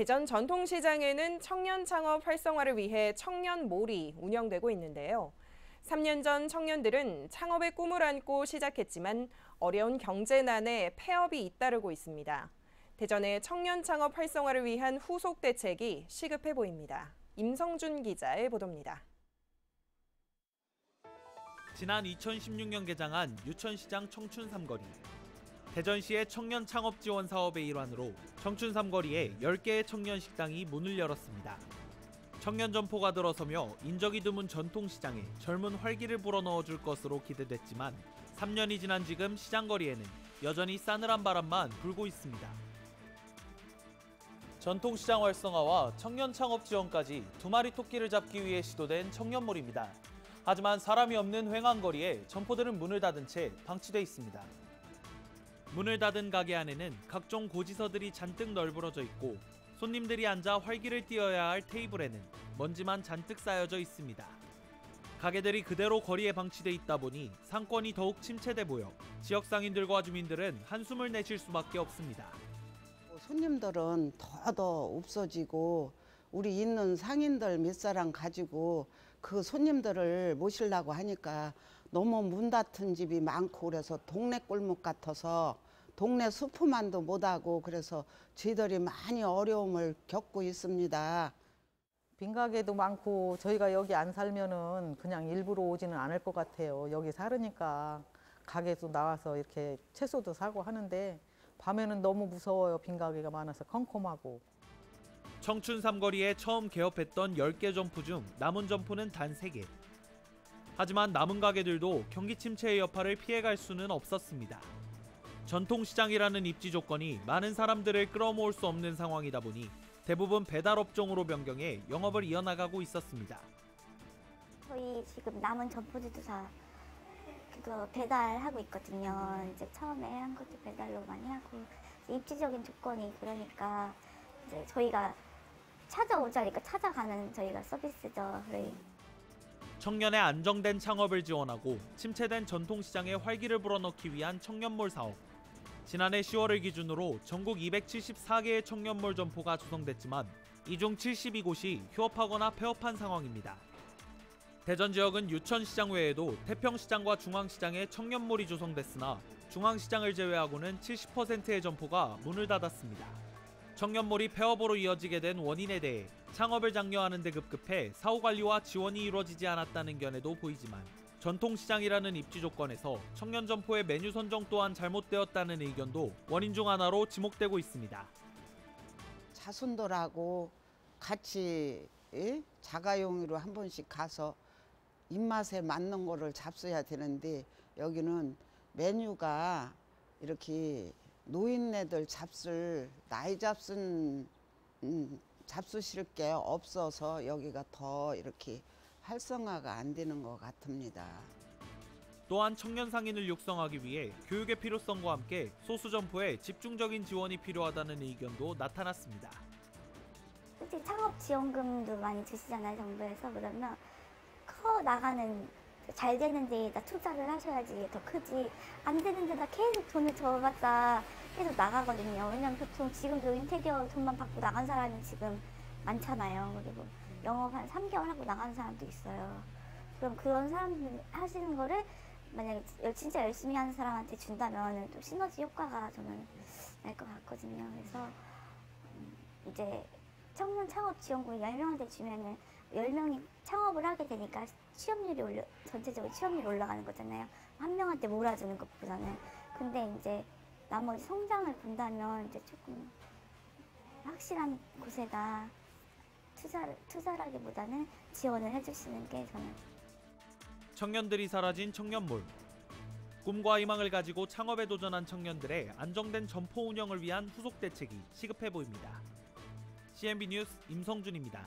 대전 전통시장에는 청년 창업 활성화를 위해 청년 몰이 운영되고 있는데요. 3년 전 청년들은 창업의 꿈을 안고 시작했지만 어려운 경제난에 폐업이 잇따르고 있습니다. 대전의 청년 창업 활성화를 위한 후속 대책이 시급해 보입니다. 임성준 기자의 보도입니다. 지난 2016년 개장한 유천시장 청춘 삼거리. 대전시의 청년 창업 지원 사업의 일환으로 청춘 삼거리에 10개의 청년 식당이 문을 열었습니다. 청년 점포가 들어서며 인적이 드문 전통시장에 젊은 활기를 불어넣어 줄 것으로 기대됐지만 3년이 지난 지금 시장거리에는 여전히 싸늘한 바람만 불고 있습니다. 전통시장 활성화와 청년 창업 지원까지 두 마리 토끼를 잡기 위해 시도된 청년몰입니다. 하지만 사람이 없는 횡한 거리에 점포들은 문을 닫은 채 방치돼 있습니다. 문을 닫은 가게 안에는 각종 고지서들이 잔뜩 널브러져 있고 손님들이 앉아 활기를 띄어야 할 테이블에는 먼지만 잔뜩 쌓여져 있습니다. 가게들이 그대로 거리에 방치돼 있다 보니 상권이 더욱 침체돼 보여 지역 상인들과 주민들은 한숨을 내쉴 수밖에 없습니다. 손님들은 더더 없어지고 우리 있는 상인들 몇 사람 가지고 그 손님들을 모시려고 하니까 너무 문 닫은 집이 많고 그래서 동네 골목 같아서 동네 수프만도 못하고 그래서 저희들이 많이 어려움을 겪고 있습니다. 빈 가게도 많고 저희가 여기 안 살면은 그냥 일부러 오지는 않을 것 같아요. 여기 살으니까 가게도 나와서 이렇게 채소도 사고 하는데 밤에는 너무 무서워요. 빈 가게가 많아서 컴컴하고. 청춘 삼거리에 처음 개업했던 10개 점포 중 남은 점포는 단 3개. 하지만 남은 가게들도 경기 침체의 여파를 피해갈 수는 없었습니다. 전통시장이라는 입지 조건이 많은 사람들을 끌어모을 수 없는 상황이다 보니 대부분 배달 업종으로 변경해 영업을 이어나가고 있었습니다. 저희 지금 남은 점포들도 다 그거 배달하고 있거든요. 이제 처음에 한 것도 배달로 많이 하고 입지적인 조건이 그러니까 이제 저희가 찾아오자니까 찾아가는 저희가 서비스죠. 네. 청년의 안정된 창업을 지원하고 침체된 전통시장에 활기를 불어넣기 위한 청년몰 사업. 지난해 10월을 기준으로 전국 274개의 청년몰 점포가 조성됐지만 이 중 72곳이 휴업하거나 폐업한 상황입니다. 대전 지역은 유천시장 외에도 태평시장과 중앙시장에 청년몰이 조성됐으나 중앙시장을 제외하고는 70%의 점포가 문을 닫았습니다. 청년몰이 폐업으로 이어지게 된 원인에 대해 창업을 장려하는 데 급급해 사후 관리와 지원이 이루어지지 않았다는 견해도 보이지만 전통시장이라는 입지 조건에서 청년 점포의 메뉴 선정 또한 잘못되었다는 의견도 원인 중 하나로 지목되고 있습니다. 자손들하고 같이 예? 자가용으로 한 번씩 가서 입맛에 맞는 거를 잡숴야 되는데 여기는 메뉴가 이렇게 노인네들 잡술 나이 잡순 음, 잡수실 게 없어서 여기가 더 이렇게 활성화가 안 되는 것 같습니다. 또한 청년 상인을 육성하기 위해 교육의 필요성과 함께 소수 점포에 집중적인 지원이 필요하다는 의견도 나타났습니다. 솔직히 창업 지원금도 많이 주시잖아요 정부에서 그러면 커 나가는 잘 되는 데에다 투자를 하셔야지 더 크지 안 되는 데다 계속 돈을 줘봤자 계속 나가거든요 왜냐면 보통 지금도 인테리어 돈만 받고 나간 사람이 지금 많잖아요 그리고 영업 한 3개월 하고 나가는 사람도 있어요 그럼 그런 사람들 하시는 거를 만약에 진짜 열심히 하는 사람한테 준다면 또 시너지 효과가 저는 날 것 같거든요 그래서 음, 이제 청년 창업 지원금 10명한테 주면은 10명이 창업을 하게 되니까 취업률이 올려, 전체적으로 취업률이 올라가는 거잖아요. 한 명한테 몰아주는 것보다는. 근데 이제 나머지 성장을 본다면 이제 조금 확실한 곳에다 투자를, 투자라기보다는 지원을 해주시는 게 저는 청년들이 사라진 청년몰. 꿈과 희망을 가지고 창업에 도전한 청년들의 안정된 점포 운영을 위한 후속 대책이 시급해 보입니다. CNB 뉴스 임성준입니다.